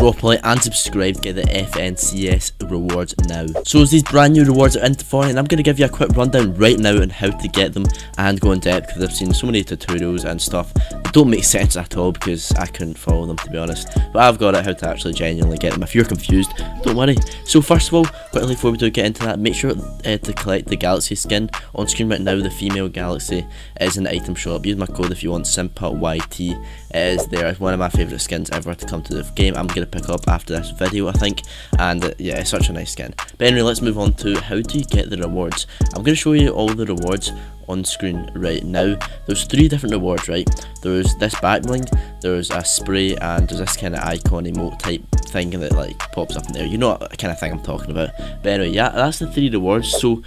like and subscribe get the FNCS rewards now. So as these brand new rewards are into Fortnite, and I'm going to give you a quick rundown right now on how to get them and go in depth because I've seen so many tutorials and stuff don't make sense at all because I couldn't follow them to be honest. But I've got it how to actually genuinely get them. If you're confused, don't worry. So first of all, quickly before we do get into that, make sure uh, to collect the Galaxy skin. On screen right now, the female Galaxy is in the item shop. Use my code if you want SympaYT. It is there. It's one of my favourite skins ever to come to the game. I'm going to pick up after this video, I think. And uh, yeah, it's such a nice skin. But anyway, let's move on to how do you get the rewards. I'm going to show you all the rewards on screen right now. There's three different rewards, right? There's this back bling, there's a spray, and there's this kind of icon emote type thing that like pops up in there. You know what kind of thing I'm talking about. But anyway, yeah, that's the three rewards. So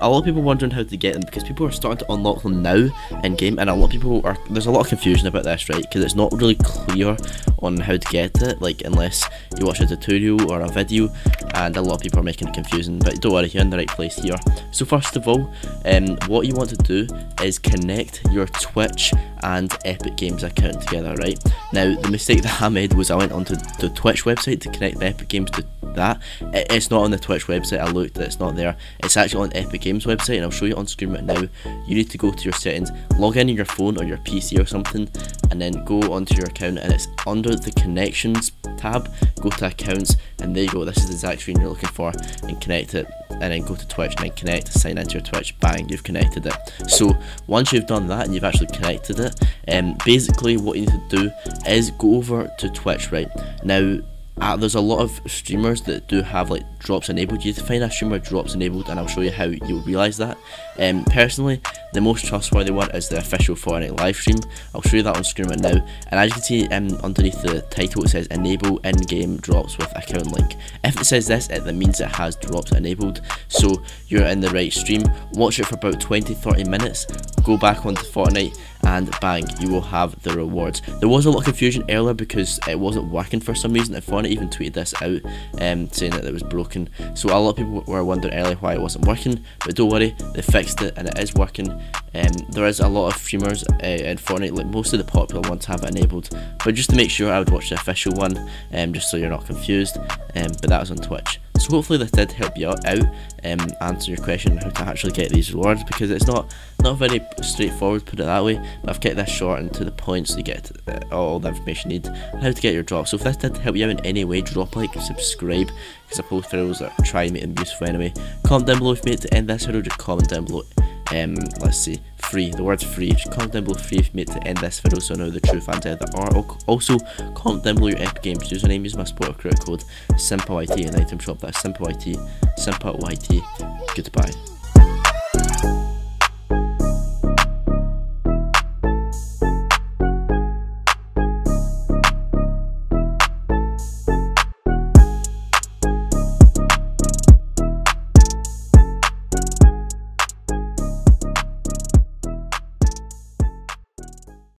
a lot of people wondering how to get them because people are starting to unlock them now in game and a lot of people are there's a lot of confusion about this right because it's not really clear on how to get it like unless you watch a tutorial or a video and a lot of people are making it confusing but don't worry you're in the right place here so first of all um, what you want to do is connect your twitch and epic games account together right now the mistake that i made was i went onto the twitch website to connect the epic games to that. It's not on the Twitch website, I looked, it's not there. It's actually on Epic Games website, and I'll show you on screen right now. You need to go to your settings, log in on your phone or your PC or something, and then go onto your account, and it's under the connections tab, go to accounts, and there you go, this is the exact screen you're looking for, and connect it and then go to Twitch and connect, sign into your Twitch, bang, you've connected it. So once you've done that and you've actually connected it, um, basically what you need to do is go over to Twitch, right? Now uh, there's a lot of streamers that do have like drops enabled. You have to find a streamer drops enabled, and I'll show you how you'll realise that. Um, personally, the most trustworthy one is the official Fortnite live stream. I'll show you that on screen right now. And as you can see um, underneath the title, it says enable in-game drops with account link. If it says this, it means it has drops enabled. So you're in the right stream. Watch it for about 20-30 minutes. Go back onto Fortnite and bang, you will have the rewards. There was a lot of confusion earlier because it wasn't working for some reason. And Fortnite even tweeted this out, um, saying that it was broken. So a lot of people were wondering earlier why it wasn't working, but don't worry, they fixed it and it is working. Um, there is a lot of streamers uh, in Fortnite, like most of the popular ones have it enabled. But just to make sure, I would watch the official one, um, just so you're not confused. Um, but that was on Twitch. So hopefully this did help you out, um, answer your question how to actually get these rewards because it's not not very straightforward, put it that way. But I've kept this short and to the point so you get uh, all the information you need how to get your drop. So if this did help you out in any way, drop like, subscribe because I post videos that try and make them useful anyway. Comment down below if you made it to end this video, just comment down below um, let's see, free, the word free, below free made to end this video so know the true fans out there are. Also, below your Epic Games username, use my supporter credit code, SympaYT in item shop, that's SympaYT, SympaYT, goodbye.